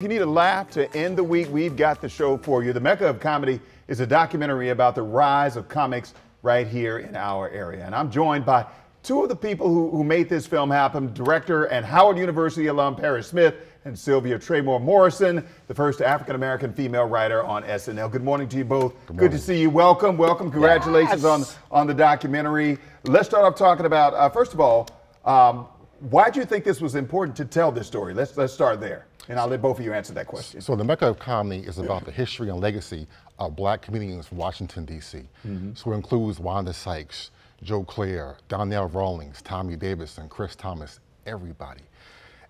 If you need a laugh to end the week, we've got the show for you. The Mecca of Comedy is a documentary about the rise of comics right here in our area. And I'm joined by two of the people who, who made this film happen director and Howard University alum Paris Smith and Sylvia Traymore Morrison, the first African American female writer on SNL. Good morning to you both. Good, Good to see you. Welcome, welcome. Congratulations yes. on, on the documentary. Let's start off talking about, uh, first of all, um, why do you think this was important to tell this story? Let's, let's start there. And I'll let both of you answer that question. So the Mecca of Comedy is about the history and legacy of black comedians from Washington, D.C. Mm -hmm. So it includes Wanda Sykes, Joe Clair, Donnell Rawlings, Tommy Davidson, Chris Thomas, everybody.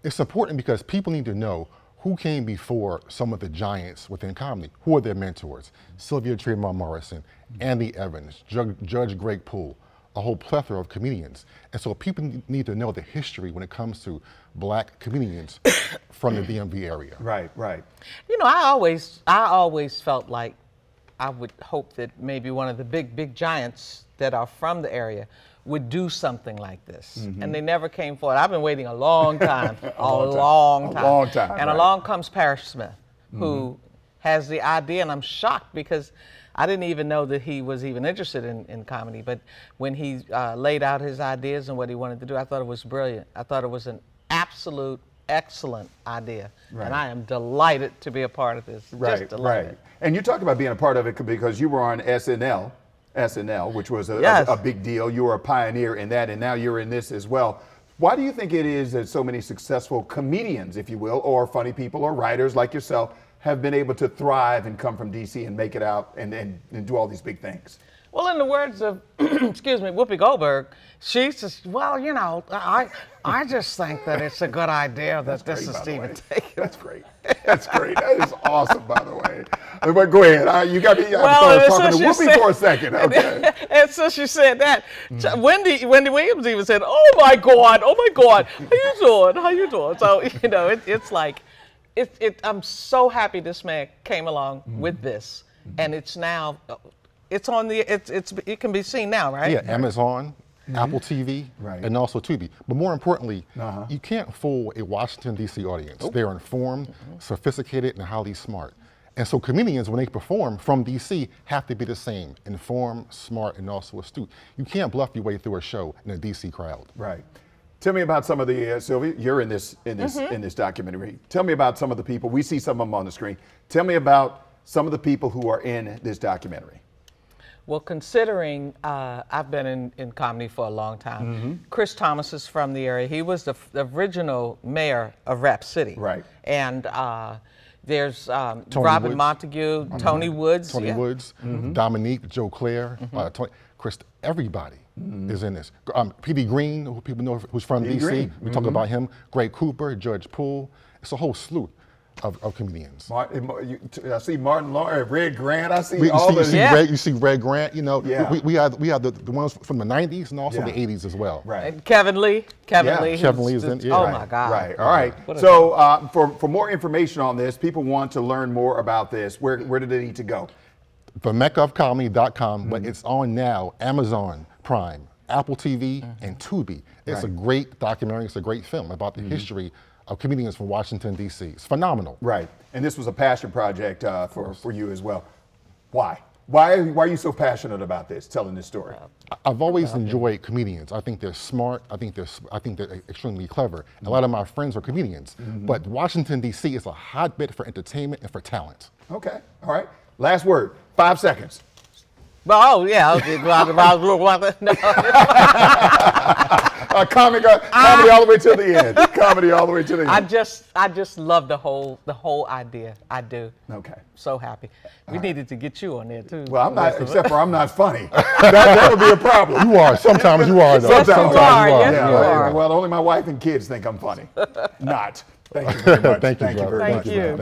It's important because people need to know who came before some of the giants within comedy. Who are their mentors? Sylvia Traymore Morrison, Andy Evans, Judge, Judge Greg Poole, a whole plethora of comedians. And so people need to know the history when it comes to black comedians from the DMV area. Right, right. You know, I always, I always felt like I would hope that maybe one of the big, big giants that are from the area would do something like this. Mm -hmm. And they never came forward. I've been waiting a long time, a, a long, long time. A long time. And right. along comes Paris Smith, who mm -hmm. has the idea, and I'm shocked because I didn't even know that he was even interested in, in comedy. But when he uh, laid out his ideas and what he wanted to do, I thought it was brilliant. I thought it was an absolute excellent idea. Right. And I am delighted to be a part of this. Right, right. And you talked about being a part of it because you were on SNL, SNL, which was a, yes. a, a big deal. You were a pioneer in that, and now you're in this as well. Why do you think it is that so many successful comedians, if you will, or funny people or writers like yourself have been able to thrive and come from DC and make it out and, and, and do all these big things? Well, in the words of, excuse me, Whoopi Goldberg, she says, well, you know, I, I just think that it's a good idea that That's this great, is Stephen taken. That's great. That's great. That is awesome, by the way. But go ahead. Uh, you got me. I'm well, talking to Whoopi said, for a second. Okay. And so she said that, mm. Wendy Wendy Williams even said, "Oh my God, oh my God, how you doing? How you doing?" So you know, it, it's like it, it, I'm so happy this man came along mm-hmm. with this, mm-hmm. and it's now, it's on the, it's, it's, it can be seen now, right? Yeah, Amazon, mm-hmm. Apple TV, right. and also Tubi. But more importantly, uh-huh. you can't fool a Washington D.C. audience. Nope. They're informed, mm-hmm. sophisticated, and highly smart. And so comedians, when they perform from DC, have to be the same, informed, smart, and also astute. You can't bluff your way through a show in a DC crowd. Right. Tell me about some of the uh, Sylvia. You're in this in this mm-hmm. in this documentary. Tell me about some of the people. We see some of them on the screen. Tell me about some of the people who are in this documentary. Well, considering uh, I've been in, in comedy for a long time, mm-hmm. Chris Thomas is from the area. He was the, the original mayor of Rap City. Right. And uh, there's um, Robin Woods. Montague, mm-hmm. Tony Woods. Tony yeah. Woods, mm-hmm. Dominique, Joe Clair, mm-hmm. uh, Tony, Chris, everybody mm-hmm. is in this. Um, P.D. Green, who people know who's from D.C. We talk mm-hmm. about him. Greg Cooper, Judge Poole. It's a whole slew of, of comedians. Martin, you, I see Martin Lawrence, Red Grant. I see we, all see, the. You see, yeah. Red, you see Red Grant. You know, yeah. we, we have we have the, the ones from the '90s and also yeah. the '80s as well. Right. And Kevin Lee. Kevin yeah. Lee. Kevin Lee is in. Yeah. Oh right. my God. Right. All right. So uh, for for more information on this, people want to learn more about this. Where where do they need to go? The MeccaofComedy.com, mm-hmm. but it's on now. Amazon Prime. Apple TV, mm-hmm. and Tubi. It's right. a great documentary. It's a great film about the mm-hmm. history of comedians from Washington, D.C. It's phenomenal. Right. And this was a passion project uh, for, for you as well. Why? Why, why are you so passionate about this, telling this story? I've always enjoyed comedians. I think they're smart. I think they're, I think they're extremely clever. Mm-hmm. A lot of my friends are comedians. Mm-hmm. But Washington, D.C. is a hotbed for entertainment and for talent. Okay. All right. Last word. Five seconds. Oh yeah, okay. no. uh, comic, uh, comedy all the way to the end. Comedy all the way to the end. I just, I just love the whole, the whole idea. I do. Okay. So happy. We all needed to get you on there too. Well, I'm not, except for I'm not funny. that, that, would be a problem. You are. Sometimes you are. Though. Sometimes, Sometimes you are. Yes, yeah, you are. Well, only my wife and kids think I'm funny. not. Thank you very much. Thank you, Thank you very Thank much. You.